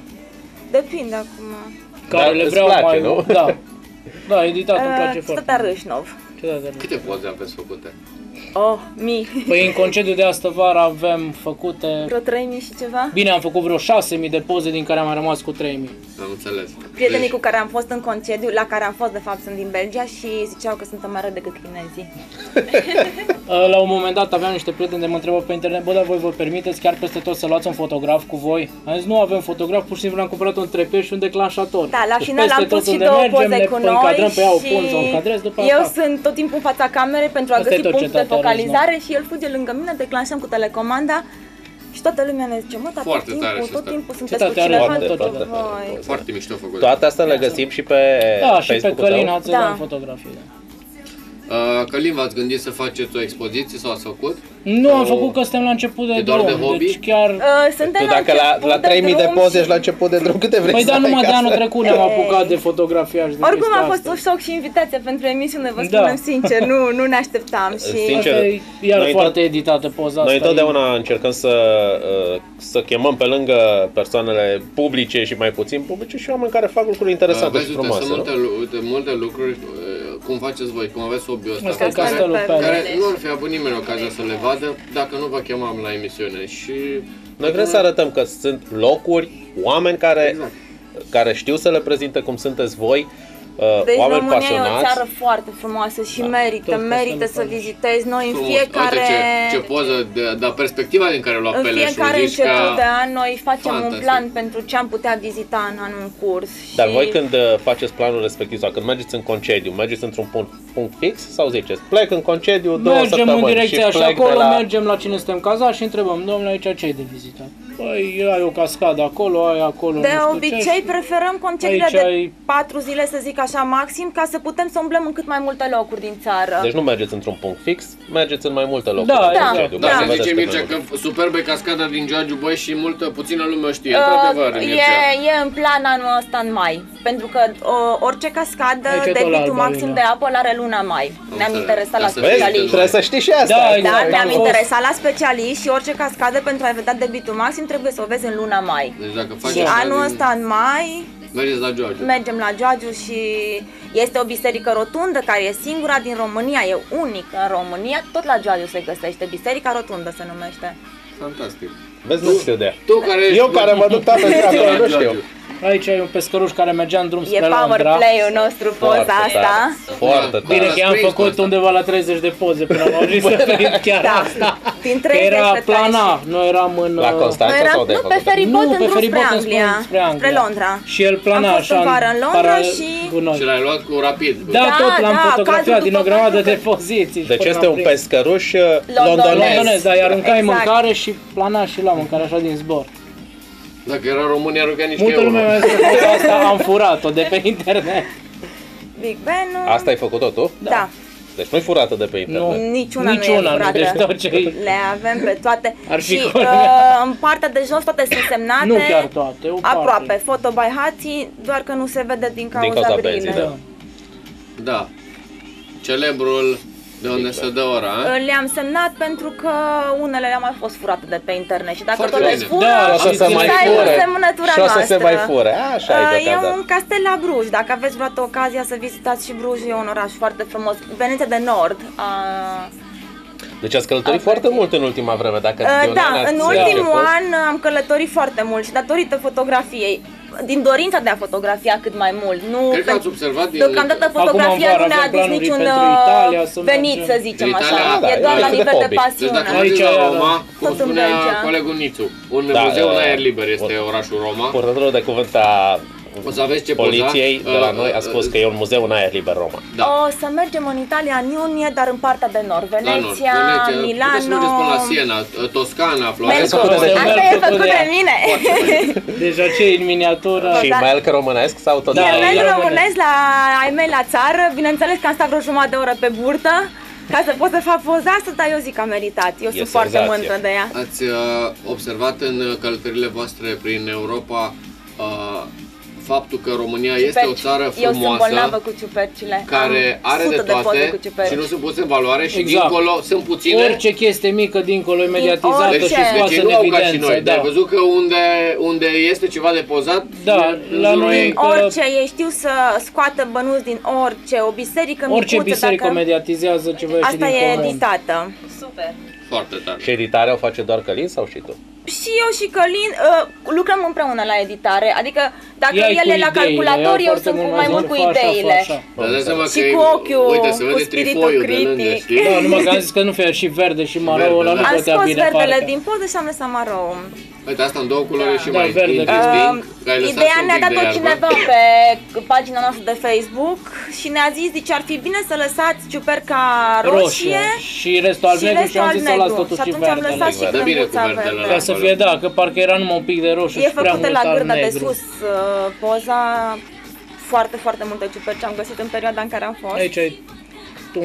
[SPEAKER 1] Depinde acum.
[SPEAKER 4] Care
[SPEAKER 2] Dar
[SPEAKER 4] le
[SPEAKER 2] îți
[SPEAKER 4] vreau
[SPEAKER 2] place,
[SPEAKER 4] mai
[SPEAKER 2] nu?
[SPEAKER 4] Da. Da, editat îmi place
[SPEAKER 1] Uh,
[SPEAKER 4] foarte
[SPEAKER 1] Stătea Râșnov.
[SPEAKER 4] Ce dată are?
[SPEAKER 3] Câte poze aveți făcute?
[SPEAKER 1] Oh, mii.
[SPEAKER 4] Păi în concediu de astă vară avem făcute...
[SPEAKER 1] Vreo 3000 și ceva?
[SPEAKER 4] Bine, am făcut vreo 6.000 de poze din care am mai rămas cu 3.000.
[SPEAKER 3] Am înțeles.
[SPEAKER 1] Prietenii
[SPEAKER 3] Deci,
[SPEAKER 1] cu care am fost în concediu, la care am fost de fapt sunt din Belgia și ziceau că suntem mai răi decât chinezii.
[SPEAKER 4] Uh, La un moment dat aveam niște prieteni de mă întrebau pe internet, bă, dar voi vă permiteți chiar peste tot să luați un fotograf cu voi? Am zis, nu avem fotograf, pur și simplu am cumpărat un trepeu și un declanșator.
[SPEAKER 1] Da, la
[SPEAKER 4] Deci
[SPEAKER 1] final
[SPEAKER 4] peste
[SPEAKER 1] am
[SPEAKER 4] tot
[SPEAKER 1] pus și
[SPEAKER 4] unde
[SPEAKER 1] două
[SPEAKER 4] mergem,
[SPEAKER 1] poze
[SPEAKER 4] ne
[SPEAKER 1] cu
[SPEAKER 4] încadrăm
[SPEAKER 1] noi
[SPEAKER 4] pe ea o
[SPEAKER 1] și
[SPEAKER 4] punță, o încadrez, după
[SPEAKER 1] eu
[SPEAKER 4] aia fac.
[SPEAKER 1] sunt tot timpul în fața camerei pentru a
[SPEAKER 4] Asta e
[SPEAKER 1] găsi
[SPEAKER 4] tot ce
[SPEAKER 1] punctul de
[SPEAKER 4] tata are,
[SPEAKER 1] focalizare și el fuge lângă mine, declanșăm cu telecomanda și toată lumea ne zice, mă, dar tot
[SPEAKER 3] Foarte tare
[SPEAKER 1] timpul,
[SPEAKER 3] și
[SPEAKER 1] tot
[SPEAKER 3] asta.
[SPEAKER 1] timpul
[SPEAKER 4] Ce
[SPEAKER 1] sunteți
[SPEAKER 4] tare
[SPEAKER 1] cu
[SPEAKER 4] are
[SPEAKER 1] cineva.
[SPEAKER 2] foarte,
[SPEAKER 1] tot
[SPEAKER 2] foarte tare.
[SPEAKER 1] voi.
[SPEAKER 3] Foarte mișto făcut.
[SPEAKER 2] Toate astea le găsim și pe
[SPEAKER 4] Da, și pe
[SPEAKER 2] Facebook-ul
[SPEAKER 4] Călin
[SPEAKER 2] tău?
[SPEAKER 4] ați
[SPEAKER 1] Da.
[SPEAKER 4] da. fotografii. Da.
[SPEAKER 3] Uh, Călin, v-ați gândit să faceți o expoziție sau ați făcut?
[SPEAKER 4] Nu, am
[SPEAKER 3] O-
[SPEAKER 4] făcut că suntem la început de
[SPEAKER 3] E doar de
[SPEAKER 4] drum,
[SPEAKER 3] hobby?
[SPEAKER 4] deci chiar...
[SPEAKER 1] Uh, suntem
[SPEAKER 2] Tu dacă la,
[SPEAKER 1] început
[SPEAKER 2] la 3000 de
[SPEAKER 1] drum
[SPEAKER 2] poze
[SPEAKER 1] și-
[SPEAKER 2] ești la început de drum, câte vrei
[SPEAKER 4] Păi
[SPEAKER 2] să
[SPEAKER 4] da,
[SPEAKER 2] ai
[SPEAKER 4] numai de
[SPEAKER 2] ca
[SPEAKER 4] anul
[SPEAKER 2] să-
[SPEAKER 4] trecut ne-am
[SPEAKER 1] Ei.
[SPEAKER 4] apucat de fotografia și de
[SPEAKER 1] Oricum
[SPEAKER 4] chestia
[SPEAKER 1] a fost
[SPEAKER 4] asta.
[SPEAKER 1] un șoc și invitația pentru emisiune, vă
[SPEAKER 4] Da.
[SPEAKER 1] spunem sincer, nu, nu ne așteptam și...
[SPEAKER 2] Sincer,
[SPEAKER 4] Asta e iar
[SPEAKER 2] noi
[SPEAKER 4] foarte
[SPEAKER 2] tot-
[SPEAKER 4] editată poza asta.
[SPEAKER 2] Noi
[SPEAKER 4] e-
[SPEAKER 2] întotdeauna încercăm să, uh, să chemăm pe lângă persoanele publice și mai puțin publice și oameni care fac lucruri interesante
[SPEAKER 3] Uh,
[SPEAKER 2] și
[SPEAKER 3] vezi, uite,
[SPEAKER 2] frumoase.
[SPEAKER 3] sunt
[SPEAKER 2] nu?
[SPEAKER 3] multe, lu- uite, multe lucruri, uh, cum faceți voi, cum aveți hobby-ul ăsta,
[SPEAKER 4] Asta e
[SPEAKER 3] pe care,
[SPEAKER 4] castelul pe
[SPEAKER 3] care
[SPEAKER 1] Veleș.
[SPEAKER 3] nu ar fi avut nimeni ocazia să le vadă dacă nu vă chemam la emisiune și...
[SPEAKER 2] Noi vrem să arătăm că sunt locuri, oameni care,
[SPEAKER 3] Exact.
[SPEAKER 2] care știu să le prezinte cum sunteți voi, uh,
[SPEAKER 1] Deci
[SPEAKER 2] oameni
[SPEAKER 1] România e o
[SPEAKER 2] pasionați.
[SPEAKER 1] țară foarte frumoasă și merită,
[SPEAKER 4] tot
[SPEAKER 1] merită
[SPEAKER 4] castelul
[SPEAKER 1] să
[SPEAKER 4] Peleș.
[SPEAKER 1] vizitezi. Noi în
[SPEAKER 3] Frumos.
[SPEAKER 1] fiecare...
[SPEAKER 3] Uite ce, ce poză, de, dar perspectiva din care lua
[SPEAKER 1] În
[SPEAKER 3] Peleșul,
[SPEAKER 1] fiecare
[SPEAKER 3] zici
[SPEAKER 1] început
[SPEAKER 3] ca...
[SPEAKER 1] de an noi facem un
[SPEAKER 3] Fantastic.
[SPEAKER 1] plan pentru ce am putea vizita în anul în curs.
[SPEAKER 2] Dar
[SPEAKER 1] și
[SPEAKER 2] voi când uh, faceți planul respectiv sau când mergeți în concediu, mergeți într-un punct, punct fix sau ziceți plec în concediu două
[SPEAKER 4] Mergem
[SPEAKER 2] săptămâni
[SPEAKER 4] în direcția
[SPEAKER 2] și
[SPEAKER 4] și
[SPEAKER 2] plec
[SPEAKER 4] acolo,
[SPEAKER 2] de la...
[SPEAKER 4] mergem la cine suntem cazați și întrebăm, domnule, aici ce ai de vizitat? Păi, ai o cascadă acolo, ai acolo,
[SPEAKER 1] De
[SPEAKER 4] nu știu
[SPEAKER 1] obicei
[SPEAKER 4] ce.
[SPEAKER 1] preferăm concediile
[SPEAKER 4] Aici
[SPEAKER 1] de
[SPEAKER 4] ai-
[SPEAKER 1] 4 zile, să zic așa, maxim, ca să putem să umblăm în cât mai multe locuri din țară.
[SPEAKER 2] Deci nu mergeți într-un punct fix, mergeți în mai multe locuri.
[SPEAKER 4] Da,
[SPEAKER 2] în
[SPEAKER 4] exact.
[SPEAKER 2] concediu,
[SPEAKER 1] Da,
[SPEAKER 2] ca
[SPEAKER 3] Da,
[SPEAKER 2] să
[SPEAKER 3] se
[SPEAKER 2] vedeți
[SPEAKER 3] zice
[SPEAKER 2] cât
[SPEAKER 3] Mircea
[SPEAKER 2] mai mult.
[SPEAKER 3] că superbe cascada din Giurgiu Băi și multă, puțină lume o știe,
[SPEAKER 1] Uh,
[SPEAKER 3] într-adevăr,
[SPEAKER 1] e,
[SPEAKER 3] Mircea.
[SPEAKER 1] e în plan anul ăsta în mai, pentru că uh, orice cascadă,
[SPEAKER 4] Aici e tot la
[SPEAKER 1] debitul
[SPEAKER 4] Alba
[SPEAKER 1] maxim
[SPEAKER 4] Iulia.
[SPEAKER 1] de apă îl are luna mai. Ne-am
[SPEAKER 3] înțeles.
[SPEAKER 1] interesat la
[SPEAKER 3] Ca să
[SPEAKER 2] Vezi,
[SPEAKER 3] Specialiști.
[SPEAKER 1] specialiști.
[SPEAKER 2] trebuie să știi și asta.
[SPEAKER 4] Da,
[SPEAKER 1] Da,
[SPEAKER 4] exact.
[SPEAKER 1] ne-am
[SPEAKER 4] Am fost-
[SPEAKER 1] interesat la specialiști și orice cascadă pentru a vedea debitul maxim trebuie să o vezi în luna mai.
[SPEAKER 3] Deci dacă faci
[SPEAKER 1] Și
[SPEAKER 3] asta
[SPEAKER 1] anul
[SPEAKER 3] din-
[SPEAKER 1] ăsta în mai
[SPEAKER 3] Mergeți la Giurgiu.
[SPEAKER 1] mergem la Giagiu și este o biserică rotundă care e singura din România, e unică în România, tot la Giagiu se găsește, Biserica Rotundă se numește.
[SPEAKER 3] Fantastic.
[SPEAKER 2] Vezi, nu știu de ea.
[SPEAKER 3] Tu care ești...
[SPEAKER 2] Eu care mă duc toată ziua acolo, nu știu.
[SPEAKER 3] Giurgiu.
[SPEAKER 4] Aici ai un pescăruș care mergea în drum
[SPEAKER 1] E
[SPEAKER 4] spre
[SPEAKER 1] power
[SPEAKER 4] Londra.
[SPEAKER 1] play-ul nostru poza
[SPEAKER 2] Foarte
[SPEAKER 1] asta.
[SPEAKER 2] tare. Foarte
[SPEAKER 3] Da.
[SPEAKER 4] Bine
[SPEAKER 2] tare.
[SPEAKER 4] că i-am
[SPEAKER 3] Sprins cu
[SPEAKER 4] făcut
[SPEAKER 3] asta.
[SPEAKER 4] undeva la 30 de poze până am ajuns să prind chiar
[SPEAKER 1] Da.
[SPEAKER 4] asta.
[SPEAKER 1] Din
[SPEAKER 4] Că
[SPEAKER 1] 30
[SPEAKER 4] era
[SPEAKER 1] pe
[SPEAKER 4] plana,
[SPEAKER 1] 30.
[SPEAKER 4] noi eram în...
[SPEAKER 2] La
[SPEAKER 4] uh,
[SPEAKER 2] Constanța
[SPEAKER 1] Noi eram,
[SPEAKER 2] sau de
[SPEAKER 1] nu, pe
[SPEAKER 2] făcut?
[SPEAKER 1] feribot
[SPEAKER 4] nu,
[SPEAKER 1] în
[SPEAKER 4] pe
[SPEAKER 1] drum spre
[SPEAKER 4] feribot în
[SPEAKER 1] Anglia,
[SPEAKER 4] spre Anglia.
[SPEAKER 1] spre Londra.
[SPEAKER 4] Și el plana
[SPEAKER 1] Am fost
[SPEAKER 4] așa
[SPEAKER 1] în vară în Londra
[SPEAKER 4] para-
[SPEAKER 1] și-
[SPEAKER 4] cu noi.
[SPEAKER 3] Și l-ai luat cu rapid.
[SPEAKER 4] Da,
[SPEAKER 1] Da,
[SPEAKER 4] tot l-am
[SPEAKER 1] da,
[SPEAKER 4] fotografiat
[SPEAKER 1] cazul
[SPEAKER 4] din o
[SPEAKER 1] după
[SPEAKER 4] grămadă
[SPEAKER 1] cazul
[SPEAKER 4] de
[SPEAKER 1] că-
[SPEAKER 4] poziții. și
[SPEAKER 2] Deci
[SPEAKER 4] până
[SPEAKER 2] este
[SPEAKER 4] am
[SPEAKER 2] un
[SPEAKER 4] prins.
[SPEAKER 2] pescăruș uh,
[SPEAKER 1] Londonez.
[SPEAKER 2] londonez.
[SPEAKER 4] Londonez, dar îi aruncai
[SPEAKER 1] Exact.
[SPEAKER 4] mâncare și plana și la mâncare așa din zbor.
[SPEAKER 3] Dacă era român, i-a rugat niște
[SPEAKER 4] Multă
[SPEAKER 3] euro.
[SPEAKER 4] lume mi-a zis că poza asta am furat-o de pe internet.
[SPEAKER 1] Big Ben.
[SPEAKER 2] Asta ai făcut-o tu?
[SPEAKER 1] Da.
[SPEAKER 2] Deci nu-i furată de pe internet.
[SPEAKER 4] Nu.
[SPEAKER 1] Niciuna,
[SPEAKER 4] Niciuna
[SPEAKER 1] nu e
[SPEAKER 4] nu,
[SPEAKER 1] furată.
[SPEAKER 4] deci tot ce
[SPEAKER 1] Le avem pe toate.
[SPEAKER 4] Ar fi
[SPEAKER 1] și
[SPEAKER 4] corect.
[SPEAKER 1] uh, în partea de jos toate sunt semnate.
[SPEAKER 4] Nu chiar toate, o parte.
[SPEAKER 1] Aproape. Photo by Hatzi, doar că nu se vede din cauza,
[SPEAKER 2] cauza
[SPEAKER 1] grilei.
[SPEAKER 2] benzii, da.
[SPEAKER 3] Da. Celebrul de unde se dă ora, a?
[SPEAKER 1] Le-am semnat pentru că unele le-au mai fost furate de pe internet și dacă
[SPEAKER 3] Foarte
[SPEAKER 1] tot le
[SPEAKER 3] bine.
[SPEAKER 1] fură,
[SPEAKER 4] Da,
[SPEAKER 2] Și o să
[SPEAKER 4] Și
[SPEAKER 2] se mai
[SPEAKER 1] să aibă
[SPEAKER 2] fure.
[SPEAKER 1] semnătura
[SPEAKER 2] Și o să se
[SPEAKER 1] noastră.
[SPEAKER 2] mai fure. Așa e
[SPEAKER 1] Uh, E
[SPEAKER 2] deocamdată.
[SPEAKER 1] un castel la Bruj. Dacă aveți vreodată ocazia să vizitați și Bruj, e un oraș foarte frumos. Veneția de Nord. A...
[SPEAKER 2] Deci ați călătorit
[SPEAKER 1] Am
[SPEAKER 2] foarte
[SPEAKER 1] plătit.
[SPEAKER 2] mult în ultima vreme. Dacă
[SPEAKER 1] Uh,
[SPEAKER 2] de un
[SPEAKER 1] Da,
[SPEAKER 2] an ați
[SPEAKER 1] în
[SPEAKER 2] zice
[SPEAKER 1] ultimul
[SPEAKER 2] fost,
[SPEAKER 1] an am călătorit foarte mult și datorită fotografiei, din dorința de a fotografia cât mai mult. Nu
[SPEAKER 3] Cred că
[SPEAKER 1] pen-
[SPEAKER 3] ați observat din...
[SPEAKER 1] Deocamdată
[SPEAKER 4] Acum în
[SPEAKER 1] fotografia
[SPEAKER 4] vară
[SPEAKER 1] nu ne-a
[SPEAKER 4] avem
[SPEAKER 1] adus
[SPEAKER 4] planuri
[SPEAKER 1] niciun
[SPEAKER 4] pentru
[SPEAKER 1] uh,
[SPEAKER 4] Italia să
[SPEAKER 1] venit,
[SPEAKER 4] mergem.
[SPEAKER 1] să zicem
[SPEAKER 3] Italia,
[SPEAKER 1] așa.
[SPEAKER 2] da,
[SPEAKER 1] e
[SPEAKER 2] e
[SPEAKER 1] doar
[SPEAKER 2] un
[SPEAKER 1] la
[SPEAKER 2] fel de
[SPEAKER 1] nivel de
[SPEAKER 2] hobby.
[SPEAKER 3] Deci
[SPEAKER 1] pasiune.
[SPEAKER 3] dacă
[SPEAKER 4] Aici
[SPEAKER 3] mergeți la
[SPEAKER 4] era,
[SPEAKER 3] Roma,
[SPEAKER 1] Tot
[SPEAKER 3] cum
[SPEAKER 1] în
[SPEAKER 3] spunea
[SPEAKER 1] Belgia.
[SPEAKER 3] colegul Nițu, un
[SPEAKER 2] Da,
[SPEAKER 3] muzeu
[SPEAKER 2] da.
[SPEAKER 3] în aer liber este orașul Roma.
[SPEAKER 2] Purtătorul de cuvânt a
[SPEAKER 3] O să aveți ce
[SPEAKER 2] poliției
[SPEAKER 3] poza.
[SPEAKER 2] de la
[SPEAKER 3] Uh,
[SPEAKER 2] noi a
[SPEAKER 3] uh,
[SPEAKER 2] spus că e un muzeu în aer liber Roma.
[SPEAKER 3] Da.
[SPEAKER 1] O să mergem în Italia în iunie, dar în partea de nord.
[SPEAKER 3] La nord.
[SPEAKER 1] Veneția,
[SPEAKER 3] Veneția.
[SPEAKER 1] Milano...
[SPEAKER 3] Puteți să mergeți până la Siena, uh, Toscana, Florența.
[SPEAKER 1] Melco.
[SPEAKER 2] Asta e
[SPEAKER 1] Asta e
[SPEAKER 4] Melco
[SPEAKER 1] făcut
[SPEAKER 4] de
[SPEAKER 1] de
[SPEAKER 4] ea.
[SPEAKER 1] mine.
[SPEAKER 4] Deja ce e în miniatură?
[SPEAKER 2] Și
[SPEAKER 1] da.
[SPEAKER 2] melc românesc sau tot
[SPEAKER 4] Da,
[SPEAKER 1] E
[SPEAKER 2] mai-
[SPEAKER 1] mel
[SPEAKER 4] românesc.
[SPEAKER 1] românesc la ai mei la țară. Bineînțeles că am stat vreo jumătate de oră pe burtă ca să pot să fac poza asta, dar eu zic că a meritat. Eu
[SPEAKER 2] E
[SPEAKER 1] sunt foarte
[SPEAKER 2] senzație.
[SPEAKER 1] mândră de ea.
[SPEAKER 3] Ați uh, observat în uh, călătorile voastre prin Europa uh, faptul că România este o
[SPEAKER 1] Ciuperci.
[SPEAKER 3] țară
[SPEAKER 1] Eu sunt bolnavă
[SPEAKER 3] frumoasă
[SPEAKER 1] cu ciupercile.
[SPEAKER 3] care
[SPEAKER 1] Am
[SPEAKER 3] are de
[SPEAKER 1] sute de poze
[SPEAKER 3] toate
[SPEAKER 1] cu ciuperci.
[SPEAKER 3] și nu sunt puse în valoare și
[SPEAKER 4] Exact.
[SPEAKER 3] dincolo sunt puține.
[SPEAKER 4] Orice chestie mică dincolo e mediatizată
[SPEAKER 1] orice.
[SPEAKER 4] și
[SPEAKER 3] Deci,
[SPEAKER 4] scoasă
[SPEAKER 3] deci
[SPEAKER 4] în
[SPEAKER 3] nu au ca și
[SPEAKER 4] evidență.
[SPEAKER 3] noi. Dar
[SPEAKER 4] Da.
[SPEAKER 3] ai văzut că unde, unde este ceva de pozat,
[SPEAKER 4] Da,
[SPEAKER 3] în
[SPEAKER 4] la
[SPEAKER 3] jurul
[SPEAKER 4] noi
[SPEAKER 3] ei-
[SPEAKER 4] încă-
[SPEAKER 1] Orice, ei știu să scoată bănuți din orice, o biserică
[SPEAKER 4] Orice
[SPEAKER 1] micuță,
[SPEAKER 4] biserică
[SPEAKER 1] dacă
[SPEAKER 4] mediatizează ceva ieși
[SPEAKER 1] asta
[SPEAKER 4] din
[SPEAKER 1] e
[SPEAKER 4] comun.
[SPEAKER 1] editată.
[SPEAKER 5] Super.
[SPEAKER 3] foarte tare.
[SPEAKER 2] Și editarea o face doar Călin sau și tu?
[SPEAKER 1] Și eu și Călin uh, lucrăm împreună la editare, adică dacă
[SPEAKER 4] Ea e
[SPEAKER 1] el
[SPEAKER 4] cu
[SPEAKER 1] e la
[SPEAKER 4] ideile,
[SPEAKER 1] calculator,
[SPEAKER 4] ea
[SPEAKER 1] eu
[SPEAKER 4] foarte
[SPEAKER 1] sunt cu
[SPEAKER 4] mult
[SPEAKER 1] mai
[SPEAKER 4] mai
[SPEAKER 1] mult cu
[SPEAKER 4] mult, fa, așa,
[SPEAKER 1] ideile.
[SPEAKER 4] fa, așa.
[SPEAKER 3] Dar dai seama
[SPEAKER 1] Și
[SPEAKER 3] că
[SPEAKER 1] cu
[SPEAKER 3] e-
[SPEAKER 1] ochiul,
[SPEAKER 3] uite, se
[SPEAKER 1] cu
[SPEAKER 3] vede
[SPEAKER 1] spiritul
[SPEAKER 3] trifoiul de lângă,
[SPEAKER 1] critic.
[SPEAKER 3] știi?
[SPEAKER 4] Da, numai că am zis că nu fie și verde și maro,
[SPEAKER 3] Verde,
[SPEAKER 4] ăla nu
[SPEAKER 3] da.
[SPEAKER 1] Am
[SPEAKER 4] putea
[SPEAKER 1] scos
[SPEAKER 4] bine
[SPEAKER 1] verdele
[SPEAKER 4] parcă.
[SPEAKER 1] din poză și am lăsat maro.
[SPEAKER 3] Uite, asta în două culori și
[SPEAKER 4] Da,
[SPEAKER 3] mai
[SPEAKER 4] verde.
[SPEAKER 3] interesting.
[SPEAKER 1] Uh,
[SPEAKER 3] că ai lăsat
[SPEAKER 1] ideea
[SPEAKER 3] un
[SPEAKER 1] ne-a
[SPEAKER 3] pic
[SPEAKER 1] dat-o
[SPEAKER 3] de iarbă.
[SPEAKER 1] cineva pe pagina noastră de Facebook și ne-a zis, zice, ar fi bine să lăsați ciuperca roșie,
[SPEAKER 4] și restul al
[SPEAKER 1] și
[SPEAKER 4] negru și
[SPEAKER 1] restul
[SPEAKER 4] am
[SPEAKER 1] al
[SPEAKER 4] zis să las
[SPEAKER 1] negru.
[SPEAKER 4] totuși
[SPEAKER 1] Și atunci am
[SPEAKER 4] verde.
[SPEAKER 1] lăsat și
[SPEAKER 3] Dă bine cu
[SPEAKER 1] crembuța
[SPEAKER 3] verdele
[SPEAKER 1] verde.
[SPEAKER 4] Ca să fie, da, că parcă era numai un pic de roșu
[SPEAKER 1] E
[SPEAKER 4] și prea
[SPEAKER 1] făcută
[SPEAKER 4] mult
[SPEAKER 1] la
[SPEAKER 4] al
[SPEAKER 1] gârda de
[SPEAKER 4] negru.
[SPEAKER 1] sus uh, poza, foarte, foarte multe ciuperci am găsit în perioada în care am fost.
[SPEAKER 4] Aici e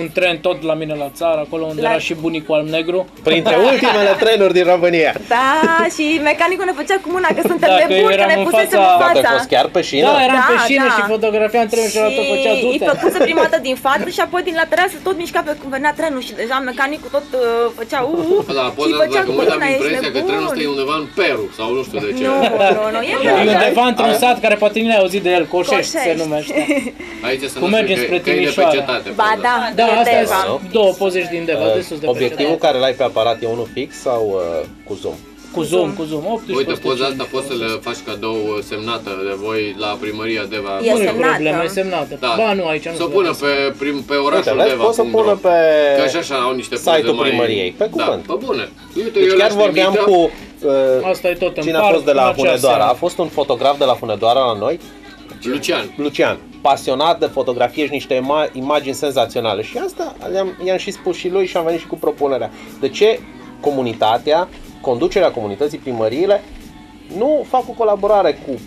[SPEAKER 4] un tren tot la mine la țară, acolo unde
[SPEAKER 1] La-
[SPEAKER 4] era și bunicul al negru.
[SPEAKER 2] Printre ultimele trenuri din România.
[SPEAKER 1] Da, și mecanicul ne făcea cu mâna că suntem
[SPEAKER 4] Da, că
[SPEAKER 1] nebuni, că
[SPEAKER 4] eram
[SPEAKER 1] ne
[SPEAKER 4] în
[SPEAKER 1] pusesem
[SPEAKER 4] fața-
[SPEAKER 1] în
[SPEAKER 2] Dacă ai
[SPEAKER 1] fața.
[SPEAKER 2] fost chiar pe șină?
[SPEAKER 4] Da, eram
[SPEAKER 1] Da,
[SPEAKER 4] pe șină
[SPEAKER 1] da.
[SPEAKER 4] și fotografiam trenul și la tot făcea
[SPEAKER 1] și
[SPEAKER 4] dute.
[SPEAKER 1] îi făcuse prima dată din față și apoi din lateral se tot mișca pe cum venea trenul și deja mecanicul tot uh, făcea uh, uh,
[SPEAKER 3] Bă, Dar la
[SPEAKER 1] și
[SPEAKER 3] poza,
[SPEAKER 1] făcea
[SPEAKER 3] dacă
[SPEAKER 1] cu
[SPEAKER 3] mă uit, am
[SPEAKER 1] mâna, ești
[SPEAKER 3] impresia că trenul ăsta e
[SPEAKER 1] nebun.
[SPEAKER 3] undeva în Peru sau nu știu de ce.
[SPEAKER 1] Nu, nu, nu, e
[SPEAKER 4] E
[SPEAKER 1] pe
[SPEAKER 4] undeva într-un sat care poate nu ai auzit de el, Coșești se
[SPEAKER 1] Coșești.
[SPEAKER 4] numește.
[SPEAKER 3] Aici să
[SPEAKER 4] Cum
[SPEAKER 3] nu
[SPEAKER 4] mergem
[SPEAKER 3] spui
[SPEAKER 4] spre
[SPEAKER 3] că, că e de pe
[SPEAKER 4] Timișoara.
[SPEAKER 3] cetate.
[SPEAKER 1] Ba
[SPEAKER 3] poza.
[SPEAKER 1] da,
[SPEAKER 4] Da,
[SPEAKER 1] e
[SPEAKER 4] asta
[SPEAKER 1] Deva.
[SPEAKER 4] e două pozești din Deva, de sus de pe
[SPEAKER 2] Obiectivul
[SPEAKER 4] cetate.
[SPEAKER 2] care l-ai pe aparat e unul fix sau uh, cu zoom?
[SPEAKER 4] Cu zoom, cu zoom, 18
[SPEAKER 3] Uite, poza
[SPEAKER 4] 150.
[SPEAKER 3] asta poți să le faci cadou uh, semnată de voi la primăria Deva.
[SPEAKER 1] E
[SPEAKER 4] Nu e
[SPEAKER 1] semnată.
[SPEAKER 4] problemă, e semnată.
[SPEAKER 3] Da.
[SPEAKER 4] Ba, nu, aici nu
[SPEAKER 3] Să
[SPEAKER 4] se
[SPEAKER 3] pună
[SPEAKER 4] vede.
[SPEAKER 3] pe, prim, pe
[SPEAKER 2] Uite,
[SPEAKER 3] orașul
[SPEAKER 2] vezi,
[SPEAKER 3] Deva.
[SPEAKER 2] poți să pună pe
[SPEAKER 3] Că și așa au niște poze
[SPEAKER 2] site-ul
[SPEAKER 3] mai...
[SPEAKER 2] primăriei, pe cuvânt.
[SPEAKER 3] Da, pe bune. Uite,
[SPEAKER 2] Deci
[SPEAKER 3] eu
[SPEAKER 2] chiar
[SPEAKER 3] le-aș
[SPEAKER 2] vorbeam
[SPEAKER 3] trimite.
[SPEAKER 2] cu uh,
[SPEAKER 4] Asta e tot în
[SPEAKER 2] cine a
[SPEAKER 4] parc,
[SPEAKER 2] fost de la
[SPEAKER 4] în acea
[SPEAKER 2] Hunedoara.
[SPEAKER 4] seară.
[SPEAKER 2] A fost un fotograf de la Hunedoara la noi,
[SPEAKER 3] Lucian.
[SPEAKER 2] Lucian, pasionat de fotografie și niște ima- imagini senzaționale. Și asta i-am, i-am și spus și lui și am venit și cu propunerea. De ce comunitatea, conducerea comunității, primăriile, nu fac o colaborare cu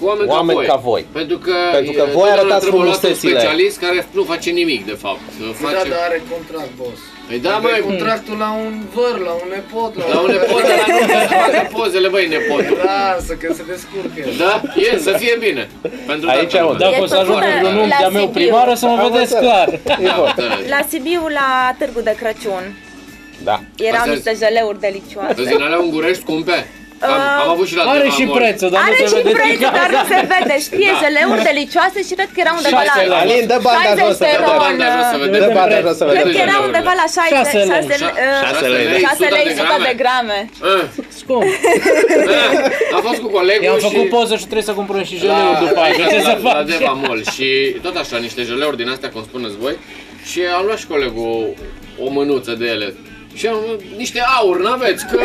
[SPEAKER 3] Cu oameni,
[SPEAKER 2] Oameni
[SPEAKER 3] ca,
[SPEAKER 2] ca
[SPEAKER 3] voi.
[SPEAKER 2] voi.
[SPEAKER 3] Pentru că,
[SPEAKER 2] Pentru că
[SPEAKER 3] e,
[SPEAKER 2] voi
[SPEAKER 3] totdeauna
[SPEAKER 2] arătați
[SPEAKER 3] trebuie luat un
[SPEAKER 2] frumusețile.
[SPEAKER 3] specialist care nu face nimic, de fapt.
[SPEAKER 6] Da,
[SPEAKER 3] Face...
[SPEAKER 6] dar are contract, boss.
[SPEAKER 3] Păi da,
[SPEAKER 6] Aveai
[SPEAKER 3] mai
[SPEAKER 6] contractul la un văr, la un nepot, la,
[SPEAKER 3] La un nepot, dar nu trebuie să facă pozele, băi, nepotul.
[SPEAKER 6] Lasă, că se descurcă.
[SPEAKER 3] Da? E, să fie bine. Pentru
[SPEAKER 2] Aici,
[SPEAKER 3] toată
[SPEAKER 2] mă,
[SPEAKER 3] lumea.
[SPEAKER 4] Dacă
[SPEAKER 1] E
[SPEAKER 4] o să ajung
[SPEAKER 1] făcută
[SPEAKER 4] într-un unchi
[SPEAKER 1] la
[SPEAKER 4] de-a meu
[SPEAKER 1] Sibiu.
[SPEAKER 4] primar, o să mă
[SPEAKER 2] Am
[SPEAKER 4] vedeți
[SPEAKER 2] înțeles.
[SPEAKER 4] clar.
[SPEAKER 3] Da, am înțeles.
[SPEAKER 1] La Sibiu, la Târgu de Crăciun,
[SPEAKER 2] Da.
[SPEAKER 1] erau
[SPEAKER 3] Astea-
[SPEAKER 1] niște jeleuri delicioase.
[SPEAKER 3] Îți din alea ungurești scumpe? Am,
[SPEAKER 1] Uh,
[SPEAKER 3] am avut și la
[SPEAKER 4] Are
[SPEAKER 3] Deva
[SPEAKER 4] și
[SPEAKER 3] Mall.
[SPEAKER 4] prețul, dar
[SPEAKER 1] Are
[SPEAKER 4] nu se
[SPEAKER 1] și
[SPEAKER 4] vede
[SPEAKER 1] preț,
[SPEAKER 4] din
[SPEAKER 1] dar nu
[SPEAKER 4] cauza.
[SPEAKER 1] se vede. Știe
[SPEAKER 3] Da.
[SPEAKER 1] jeleuri delicioase și cred că era undeva la
[SPEAKER 3] Șase lei.
[SPEAKER 2] Alin, dă banda
[SPEAKER 1] 60
[SPEAKER 2] jos să
[SPEAKER 1] de
[SPEAKER 2] vedem.
[SPEAKER 3] Dă
[SPEAKER 1] ron.
[SPEAKER 3] banda jos să vedem.
[SPEAKER 2] Dă banda jos să
[SPEAKER 1] Cred
[SPEAKER 2] vedem.
[SPEAKER 1] că era undeva la 60
[SPEAKER 4] Șase lei.
[SPEAKER 1] 6
[SPEAKER 2] Șase lei.
[SPEAKER 1] 6 lei 100 de grame.
[SPEAKER 3] Ah,
[SPEAKER 4] Scump.
[SPEAKER 3] ah, Am fost cu colegul
[SPEAKER 4] I-am
[SPEAKER 3] și...
[SPEAKER 4] făcut poză și trebuie să cumpărăm și jeleuri după aia, că ce
[SPEAKER 3] la,
[SPEAKER 4] să
[SPEAKER 3] la, la
[SPEAKER 4] fac?
[SPEAKER 3] Deva Mall și tot așa, niște jeleuri din astea, cum spuneți voi, și am luat și colegul o mânuță de ele. Și am niște aur, n-aveți, că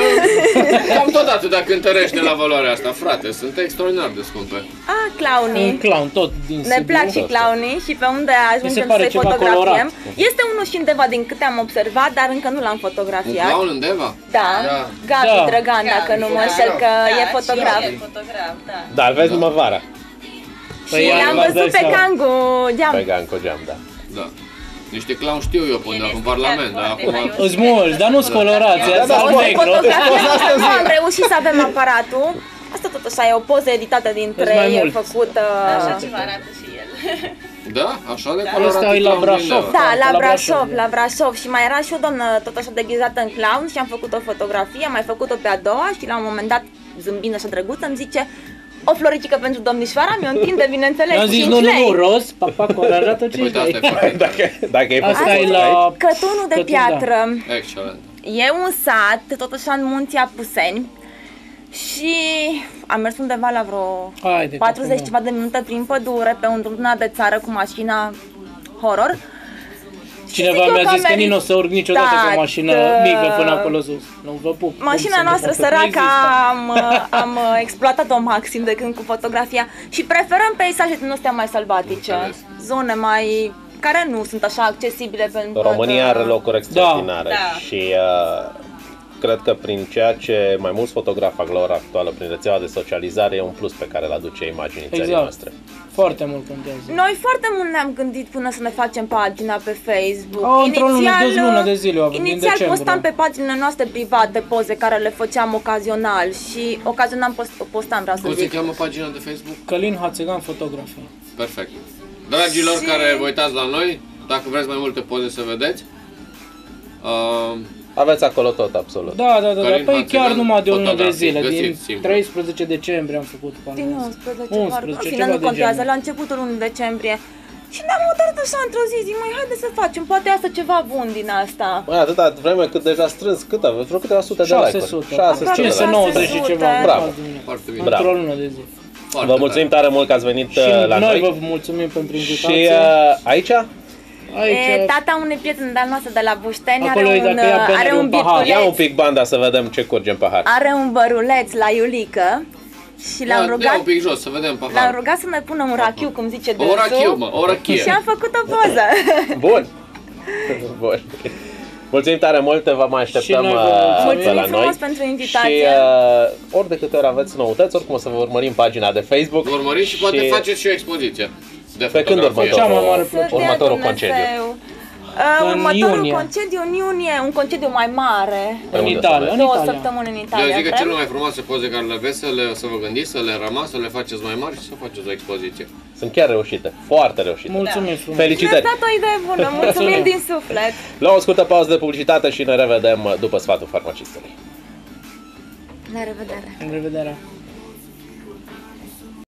[SPEAKER 3] cam tot atât cântărește la valoarea asta, frate, sunt extraordinar de scumpe.
[SPEAKER 1] Ah,
[SPEAKER 4] Un
[SPEAKER 1] clownii.
[SPEAKER 4] clown tot din
[SPEAKER 1] Ne
[SPEAKER 4] Sibiu.
[SPEAKER 1] plac și clownii și pe unde ajungem
[SPEAKER 4] pare
[SPEAKER 1] să-i
[SPEAKER 4] ceva
[SPEAKER 1] fotografiem.
[SPEAKER 4] colorat.
[SPEAKER 1] Este unul și undeva din câte am observat, dar încă nu l-am
[SPEAKER 3] Un
[SPEAKER 1] fotografiat.
[SPEAKER 3] clown în Deva?
[SPEAKER 1] Da,
[SPEAKER 6] Da.
[SPEAKER 1] Gabi
[SPEAKER 4] Da.
[SPEAKER 1] Drăgan, dacă nu mă
[SPEAKER 5] Da.
[SPEAKER 1] înșel că
[SPEAKER 5] Da,
[SPEAKER 1] e
[SPEAKER 5] și
[SPEAKER 1] fotograf.
[SPEAKER 5] el e fotograf, da.
[SPEAKER 2] Da, îl vezi numai vara.
[SPEAKER 1] Și
[SPEAKER 4] Păi,
[SPEAKER 1] l-am
[SPEAKER 4] v-ați
[SPEAKER 1] văzut
[SPEAKER 4] dat
[SPEAKER 1] pe
[SPEAKER 4] seama.
[SPEAKER 1] Cangu Geam.
[SPEAKER 2] Pe Ganco Geam, da.
[SPEAKER 3] Da. Niște clown știu eu până
[SPEAKER 5] El
[SPEAKER 3] în
[SPEAKER 5] este
[SPEAKER 3] Parlament,
[SPEAKER 5] chiar
[SPEAKER 3] dar
[SPEAKER 5] foarte
[SPEAKER 3] acum...
[SPEAKER 5] haios.
[SPEAKER 4] Îți mulți, dar nu-s colorați,
[SPEAKER 5] Da,
[SPEAKER 4] da,
[SPEAKER 2] da,
[SPEAKER 4] da,
[SPEAKER 1] O să
[SPEAKER 4] negru.
[SPEAKER 1] fotografiem. Nu am reușit să avem aparatul. Asta tot așa e o poză editată din
[SPEAKER 4] Sunt mai
[SPEAKER 1] trei, e
[SPEAKER 4] mulți.
[SPEAKER 1] făcută...
[SPEAKER 5] Așa ceva arată și el.
[SPEAKER 3] Da? Așa de
[SPEAKER 5] Da.
[SPEAKER 3] colorat
[SPEAKER 4] Ăsta e la
[SPEAKER 3] clown din
[SPEAKER 4] Brașov.
[SPEAKER 3] Deva.
[SPEAKER 1] Da, la
[SPEAKER 4] La
[SPEAKER 1] Brașov,
[SPEAKER 4] Brașov.
[SPEAKER 1] la Brașov și mai era și o doamnă tot așa deghizată în clown și am făcut o fotografie, am mai făcut-o pe a doua și la un moment dat, zâmbind așa drăguț, îmi zice o floricică pentru domnișoara, mi-o întinde, bineînțeles,
[SPEAKER 4] Eu am zis,
[SPEAKER 1] 5
[SPEAKER 4] nu, nu,
[SPEAKER 1] lei.
[SPEAKER 4] nu, roz, papac, colorat, tot 5
[SPEAKER 3] Uite, asta e
[SPEAKER 4] lei.
[SPEAKER 3] foarte
[SPEAKER 2] Dacă, dacă e
[SPEAKER 4] Asta
[SPEAKER 2] făcut
[SPEAKER 4] e
[SPEAKER 2] aici,
[SPEAKER 4] la...
[SPEAKER 1] Cătunul de
[SPEAKER 4] Cătun, da.
[SPEAKER 1] piatră
[SPEAKER 3] Excelent.
[SPEAKER 1] e un sat, tot așa în munții Apuseni și am mers undeva la vreo
[SPEAKER 4] Haide,
[SPEAKER 1] 40
[SPEAKER 4] că
[SPEAKER 1] ceva de minute prin pădure, pe un drum de țară cu mașina horror.
[SPEAKER 4] Cineva
[SPEAKER 1] zic eu
[SPEAKER 4] mi-a
[SPEAKER 1] că
[SPEAKER 4] zis că
[SPEAKER 1] merit-
[SPEAKER 4] nici nu o să urc niciodată
[SPEAKER 1] Da,
[SPEAKER 4] cu o mașină
[SPEAKER 1] că-
[SPEAKER 4] mică până acolo sus. Nu vă pup. Cum
[SPEAKER 1] Mașina
[SPEAKER 4] să nu
[SPEAKER 1] noastră
[SPEAKER 4] vă pup? Nu
[SPEAKER 1] săracă
[SPEAKER 4] există.
[SPEAKER 1] am, uh, am uh, exploatat-o maxim de când cu fotografia și preferăm peisaje din astea mai sălbatice,
[SPEAKER 3] Înțeles.
[SPEAKER 1] zone mai care nu sunt așa accesibile pentru
[SPEAKER 2] România are locuri extraordinare
[SPEAKER 1] Da.
[SPEAKER 2] și uh, cred că prin ceea ce mai mulți fotografi fac la ora actuală prin rețeaua de socializare e un plus pe care îl aduce imaginii țării
[SPEAKER 4] Exact.
[SPEAKER 2] noastre.
[SPEAKER 4] Foarte mult contează.
[SPEAKER 1] Noi foarte mult ne-am gândit până să ne facem pagina pe Facebook.
[SPEAKER 4] Oh, într-o lună, de o lună de zile o avem, din
[SPEAKER 1] Inițial
[SPEAKER 4] decembrie.
[SPEAKER 1] postam pe paginile noastre private poze care le făceam ocazional și ocazional post, postam, vreau să
[SPEAKER 3] Cum se
[SPEAKER 1] zic.
[SPEAKER 3] cheamă pagina de Facebook?
[SPEAKER 4] Călin Hațegan fotografie.
[SPEAKER 3] Perfect. Dragilor
[SPEAKER 1] Și-
[SPEAKER 3] care vă uitați la noi, dacă vreți mai multe poze să vedeți, uh,
[SPEAKER 2] Aveți acolo tot, absolut.
[SPEAKER 4] Da, da, da, da.
[SPEAKER 3] Călin
[SPEAKER 4] Păi
[SPEAKER 3] Hațegan,
[SPEAKER 4] chiar numai de o lună de
[SPEAKER 3] fotografii,
[SPEAKER 4] zile. Din
[SPEAKER 3] găsiți, simplu.
[SPEAKER 4] 13 decembrie am făcut pagina
[SPEAKER 1] Din
[SPEAKER 4] asta.
[SPEAKER 1] 11,
[SPEAKER 4] 11,
[SPEAKER 1] pardon, în fine,
[SPEAKER 4] ceva
[SPEAKER 1] nu
[SPEAKER 4] de
[SPEAKER 1] contează,
[SPEAKER 4] genul.
[SPEAKER 1] la începutul lunii decembrie. Și ne-am hotărât așa într-o zi, zic, măi, haide să facem, poate asta ceva bun din asta.
[SPEAKER 2] Mai atâta vreme cât deja strâns, cât aveți? Vreo câteva sute de like-uri.
[SPEAKER 4] 600.
[SPEAKER 2] 600 de like
[SPEAKER 4] 590 și ceva.
[SPEAKER 2] Bravo.
[SPEAKER 3] foarte bine.
[SPEAKER 2] Bravo.
[SPEAKER 4] Într-o lună de zi.
[SPEAKER 3] Foarte
[SPEAKER 2] Vă mulțumim tare mult că ați venit
[SPEAKER 4] Și
[SPEAKER 2] uh, la
[SPEAKER 4] noi
[SPEAKER 2] noi.
[SPEAKER 4] vă mulțumim pentru
[SPEAKER 2] Și
[SPEAKER 4] invitație.
[SPEAKER 2] uh, aici?
[SPEAKER 4] Aici,
[SPEAKER 1] E, tata unei prietene de-al noastră de la Bușteni
[SPEAKER 4] Acolo
[SPEAKER 1] are
[SPEAKER 4] e
[SPEAKER 1] un,
[SPEAKER 4] dacă ia
[SPEAKER 1] are
[SPEAKER 4] Benner
[SPEAKER 1] un
[SPEAKER 4] un pahar.
[SPEAKER 1] birtuleț,
[SPEAKER 2] Ia un pic banda să vedem ce curge în pahar.
[SPEAKER 1] are un băruleț la Iulică și l-am
[SPEAKER 3] Ia,
[SPEAKER 1] rugat,
[SPEAKER 3] ia un pic jos să vedem
[SPEAKER 1] l-am
[SPEAKER 3] paharul.
[SPEAKER 1] rugat să ne pună un rachiu, cum zice
[SPEAKER 3] O rachiu,
[SPEAKER 1] dânsul.
[SPEAKER 3] mă, o rachie.
[SPEAKER 1] Și am făcut o poză.
[SPEAKER 2] Bun. Bun. Mulțumim tare mult, vă mai așteptăm
[SPEAKER 4] Și noi vă
[SPEAKER 2] uh,
[SPEAKER 4] mulțumim.
[SPEAKER 2] pe la
[SPEAKER 1] Mulțumim frumos
[SPEAKER 2] noi.
[SPEAKER 1] pentru
[SPEAKER 2] Și
[SPEAKER 1] invitație.
[SPEAKER 2] uh, ori de câte ori aveți noutăți, oricum o să vă urmărim pagina de Facebook.
[SPEAKER 3] Vă urmăriți și poate faceți și o expoziție de
[SPEAKER 2] Pe când
[SPEAKER 3] fotografie.
[SPEAKER 2] următorul?
[SPEAKER 4] Cea mai mare
[SPEAKER 1] Să
[SPEAKER 4] plăcere.
[SPEAKER 1] dea
[SPEAKER 2] Următorul
[SPEAKER 1] Dumnezeu.
[SPEAKER 2] concediu.
[SPEAKER 1] Uh,
[SPEAKER 4] În
[SPEAKER 1] următorul
[SPEAKER 4] iunie.
[SPEAKER 1] concediu în iunie, un concediu mai mare.
[SPEAKER 2] Pe
[SPEAKER 4] În
[SPEAKER 2] unde
[SPEAKER 4] Italia,
[SPEAKER 2] să
[SPEAKER 4] în
[SPEAKER 1] Două
[SPEAKER 4] Italia.
[SPEAKER 1] săptămâni în
[SPEAKER 3] Eu
[SPEAKER 1] Italia.
[SPEAKER 3] zic că
[SPEAKER 1] vrem.
[SPEAKER 3] cele mai frumoase poze care le aveți să, le, să vă gândiți, să le rămați, să le faceți mai mari și să faceți o expoziție.
[SPEAKER 2] Sunt chiar reușite, foarte reușite.
[SPEAKER 4] Mulțumim frumos.
[SPEAKER 1] Mi-ați
[SPEAKER 2] Felicitări!
[SPEAKER 1] dat o idee bună, mulțumim
[SPEAKER 4] Mulțumim.
[SPEAKER 1] din suflet.
[SPEAKER 2] Luăm o scurtă pauză de publicitate și ne revedem după sfatul farmacistului.
[SPEAKER 1] La revedere.
[SPEAKER 4] În revedere.